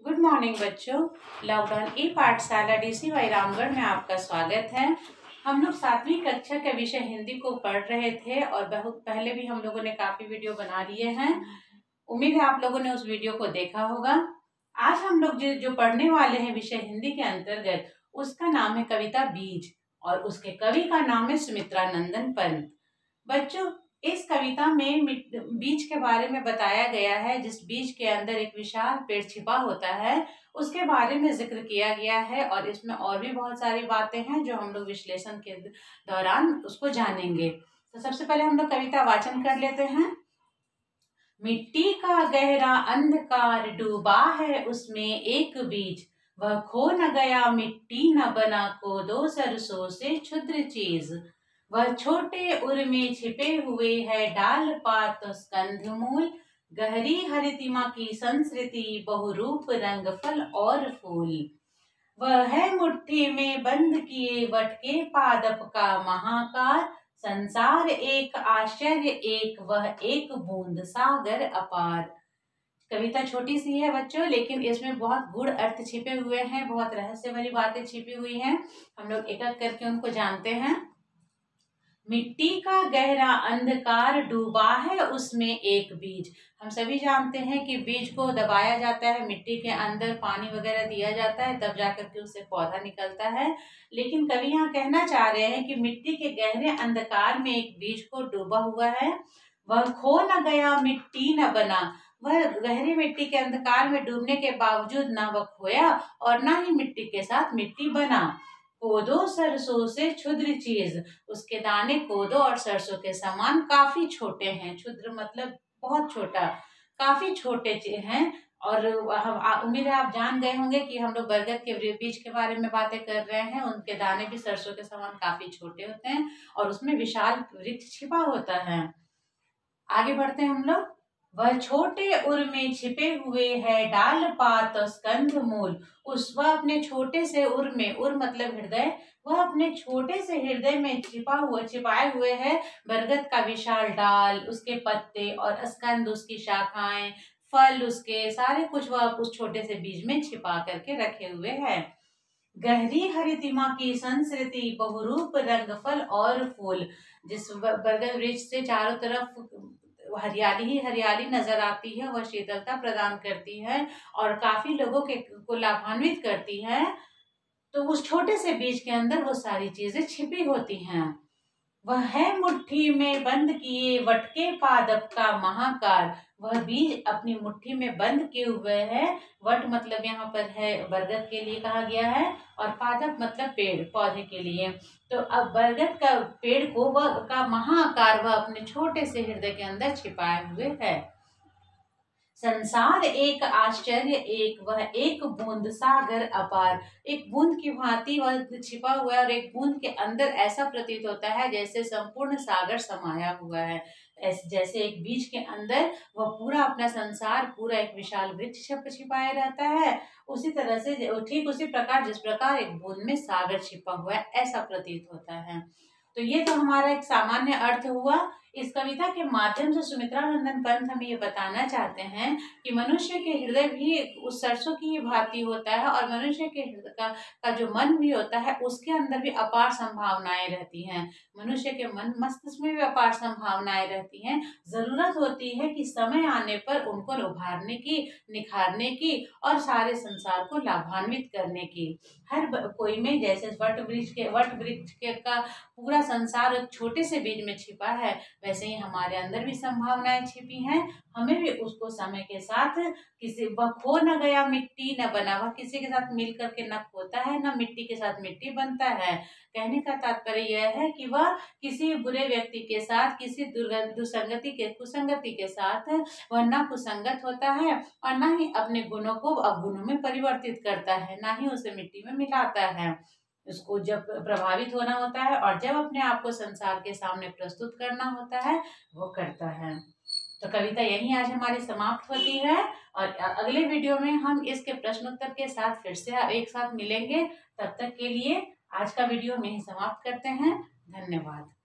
Good morning बच्चों। Lockdown e पाठशाला वाई रामगढ़ में आपका स्वागत है। हम लोग सातवीं कक्षा के विषय हिंदी को पढ़ रहे थे और बहुत पहले भी हम लोगों ने काफ़ी वीडियो बना लिए हैं। उम्मीद है आप लोगों ने उस वीडियो को देखा होगा। आज हम लोग जो जो पढ़ने वाले हैं विषय हिंदी के अंतर्गत, उसका नाम है कविता बीज और उसके कवि का नाम है सुमित्रा नंदन पंत। बच्चों इस कविता में बीज के बारे में बताया गया है। जिस बीज के अंदर एक विशाल पेड़ छिपा होता है, उसके बारे में ज़िक्र किया गया है और इसमें और भी बहुत सारी बातें हैं जो हम लोग विश्लेषण के दौरान उसको जानेंगे। तो सबसे पहले हम लोग कविता वाचन कर लेते हैं। मिट्टी का गहरा अंधकार डूबा है उसमें एक बीज। वह खो न गया, मिट्टी न बना को दो सरसों से क्षुद्र चीज़। वह छोटे उर में छिपे हुए है, डाल पात स्कंध मूल। गहरी हरितिमा की संस्कृति, बहुरूप रंग फल और फूल। वह है मुट्ठी में बंद किए वट के पादप का महाकार। संसार एक, आश्चर्य एक, वह एक बूंद सागर अपार। कविता छोटी सी है बच्चों, लेकिन इसमें बहुत गुड़ अर्थ छिपे हुए हैं, बहुत रहस्य वाली बातें छिपी हुई हैं। हम लोग एक एक करके उनको जानते हैं। मिट्टी का गहरा अंधकार डूबा है उसमें एक बीज। हम सभी जानते हैं कि बीज को दबाया जाता है, मिट्टी के अंदर पानी वगैरह दिया जाता है, तब जाकर के उससे पौधा निकलता है। लेकिन कवि यहाँ कहना चाह रहे हैं कि मिट्टी के गहरे अंधकार में एक बीज को डूबा हुआ है। वह खो न गया, मिट्टी न बना। वह गहरी मिट्टी के अंधकार में डूबने के बावजूद ना वह खोया और ना ही मिट्टी के साथ मिट्टी बना। कोदो सरसों से क्षुद्र चीज़। उसके दाने कोदो और सरसों के समान काफ़ी छोटे हैं। क्षुद्र मतलब बहुत छोटा, काफ़ी छोटे हैं। और हम उम्मीद है आप जान गए होंगे कि हम लोग बरगद के बीज के बारे में बातें कर रहे हैं। उनके दाने भी सरसों के समान काफ़ी छोटे होते हैं और उसमें विशाल वृक्ष छिपा होता है। आगे बढ़ते हैं हम लोग। वह छोटे उर में छिपे हुए है, डाल पात स्कंध मूल। उस, वह अपने छोटे से उर में, उर मतलब हृदय, वह अपने छोटे से हृदय में छिपा हुआ, छिपाए हुए है। बरगद का विशाल डाल, उसके पत्ते और स्कंद, उसकी शाखाएँ, फल उसके, सारे कुछ वह उस छोटे से बीज में छिपा करके रखे हुए है। गहरी हरितिमा की संस्कृति, बहुरूप रंग फल और फूल, जिस बरगद वृक्ष से चारों तरफ़ हरियाली ही हरियाली नज़र आती है, वह शीतलता प्रदान करती है और काफ़ी लोगों के को लाभान्वित करती है। तो उस छोटे से बीज के अंदर वो सारी चीज़ें छिपी होती हैं। वह मुट्ठी में बंद किए वटके पादप का महाकार वह बीज अपनी मुट्ठी में बंद किए हुए है। वट मतलब यहाँ पर है, बरगद के लिए कहा गया है और पादप मतलब पेड़, पौधे के लिए। तो अब बरगद का, पेड़ को वह, का महाकार वह अपने छोटे से हृदय के अंदर छिपाए हुए है। संसार एक, आश्चर्य एक, वह एक बूंद सागर अपार। एक बूंद की भांति वह छिपा हुआ है और एक बूंद के अंदर ऐसा प्रतीत होता है जैसे संपूर्ण सागर समाया हुआ है। जैसे एक बीज के अंदर वह पूरा अपना संसार, पूरा एक विशाल वृक्ष छिपाया रहता है। उसी तरह से ठीक उसी प्रकार, जिस प्रकार एक बूंद में सागर छिपा हुआ है, ऐसा प्रतीत होता है। तो ये तो हमारा एक सामान्य अर्थ हुआ। इस कविता के माध्यम से सुमित्रा नंदन पंत हमें ये बताना चाहते हैं कि मनुष्य के हृदय भी उस सरसों की ही भांति होता है और मनुष्य के हृदय का, का जो मन भी होता है उसके अंदर भी अपार संभावनाएँ रहती हैं। मनुष्य के मन मस्तिष्क में भी अपार संभावनाएँ रहती हैं। ज़रूरत होती है कि समय आने पर उनको उभारने की निखारने की और सारे संसार को लाभान्वित करने की। हर कोई में जैसे वट वृक्ष के वट वृक्ष के का पूरा संसार छोटे से बीज में छिपा है वैसे ही हमारे अंदर भी संभावनाएँ छिपी हैं। हमें भी उसको समय के साथ किसी, वह खो न गया मिट्टी, न बना वह किसी के साथ मिल करके न खोता है, न मिट्टी के साथ मिट्टी बनता है। कहने का तात्पर्य यह है कि वह किसी बुरे व्यक्ति के साथ, किसी दुसंगति के, कुसंगति के साथ वह न कुसंगत होता है और न ही अपने गुणों को अवगुणों में परिवर्तित करता है, न ही उसे मिट्टी में मिलाता है। उसको जब प्रभावित होना होता है और जब अपने आप को संसार के सामने प्रस्तुत करना होता है, वो करता है। तो कविता यही आज हमारी समाप्त होती है और अगले वीडियो में हम इसके प्रश्न उत्तर के साथ फिर से एक साथ मिलेंगे। तब तक के लिए आज का वीडियो हम यही समाप्त करते हैं। धन्यवाद।